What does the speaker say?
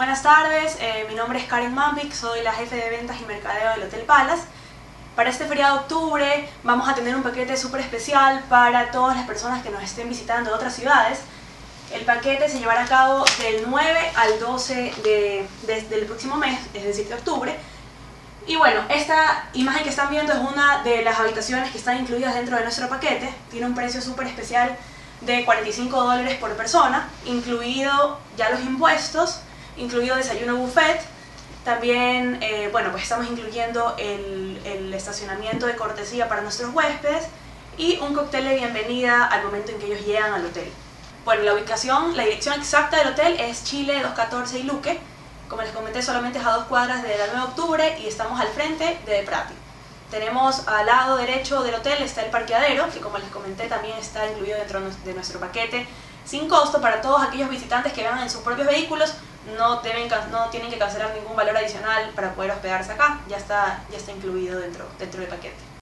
Buenas tardes, eh, mi nombre es Karen Mambic, soy la jefe de ventas y mercadeo del Hotel Palace. Para este feriado de octubre vamos a tener un paquete súper especial para todas las personas que nos estén visitando de otras ciudades. El paquete se llevará a cabo del 9 al 12 de, del próximo mes, es decir, de octubre. Y bueno, esta imagen que están viendo es una de las habitaciones que están incluidas dentro de nuestro paquete. Tiene un precio súper especial de 45 dólares por persona, incluido ya los impuestos, incluido desayuno buffet. También, eh, bueno, pues estamos incluyendo el, el estacionamiento de cortesía para nuestros huéspedes y un cóctel de bienvenida al momento en que ellos llegan al hotel. Bueno, la ubicación, la dirección exacta del hotel es Chile 214 y Luque. Como les comenté, solamente es a dos cuadras de la 9 de octubre y estamos al frente de Prati. Tenemos al lado derecho del hotel está el parqueadero, que como les comenté también está incluido dentro de nuestro paquete sin costo para todos aquellos visitantes que vengan en sus propios vehículos. No, deben, no tienen que cancelar ningún valor adicional para poder hospedarse acá, ya está, ya está incluido dentro, dentro del paquete.